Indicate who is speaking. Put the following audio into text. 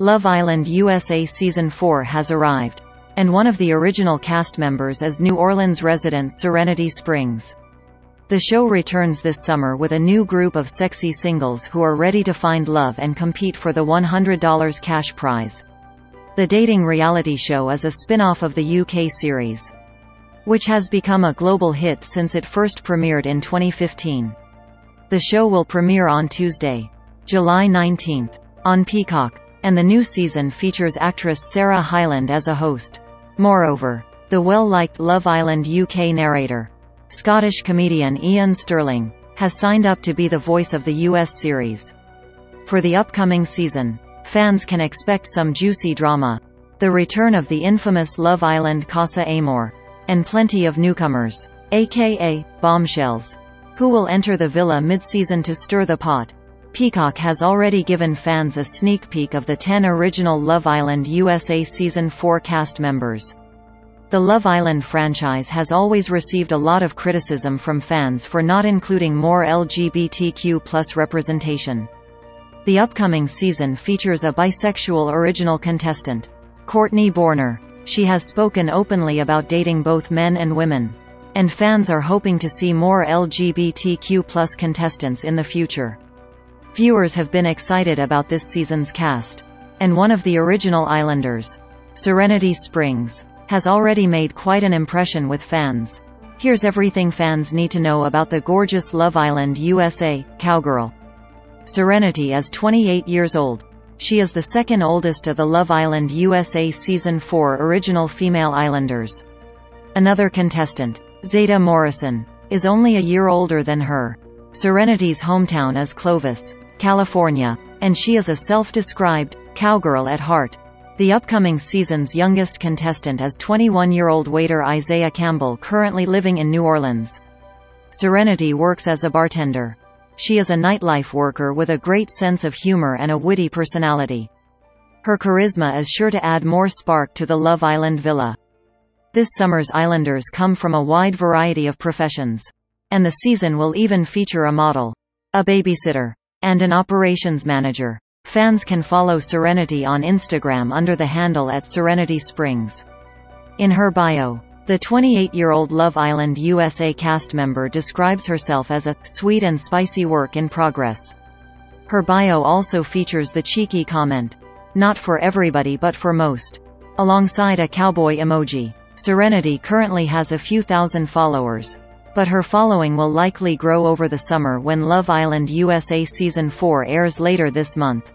Speaker 1: Love Island USA Season 4 has arrived. And one of the original cast members is New Orleans resident Serenity Springs. The show returns this summer with a new group of sexy singles who are ready to find love and compete for the $100 cash prize. The dating reality show is a spin-off of the UK series, which has become a global hit since it first premiered in 2015. The show will premiere on Tuesday, July 19, on Peacock and the new season features actress Sarah Hyland as a host. Moreover, the well-liked Love Island UK narrator, Scottish comedian Iain Stirling, has signed up to be the voice of the US series. For the upcoming season, fans can expect some juicy drama, the return of the infamous Love Island Casa Amor, and plenty of newcomers, aka bombshells, who will enter the villa mid-season to stir the pot. Peacock has already given fans a sneak peek of the 10 original Love Island USA Season 4 cast members. The Love Island franchise has always received a lot of criticism from fans for not including more LGBTQ representation. The upcoming season features a bisexual original contestant, Courtney Boerner. She has spoken openly about dating both men and women. And fans are hoping to see more LGBTQ contestants in the future. Viewers have been excited about this season's cast. And one of the original Islanders, Serenity Springs, has already made quite an impression with fans. Here's everything fans need to know about the gorgeous Love Island USA, cowgirl. Serenity is 28 years old. She is the second oldest of the Love Island USA Season 4 original female Islanders. Another contestant, Zeta Morrison, is only a year older than her. Serenity's hometown is Clovis, California, and she is a self-described cowgirl at heart. The upcoming season's youngest contestant is 21-year-old waiter Isaiah Campbell currently living in New Orleans. Serenity works as a bartender. She is a nightlife worker with a great sense of humor and a witty personality. Her charisma is sure to add more spark to the Love Island villa. This summer's Islanders come from a wide variety of professions. And the season will even feature a model, a babysitter, and an operations manager. Fans can follow Serenity on Instagram under the handle at Serenity Springs. In her bio, the 28-year-old Love Island USA cast member describes herself as a sweet and spicy work in progress. Her bio also features the cheeky comment, not for everybody but for most, alongside a cowboy emoji. Serenity currently has a few thousand followers. But her following will likely grow over the summer when Love Island USA Season 4 airs later this month.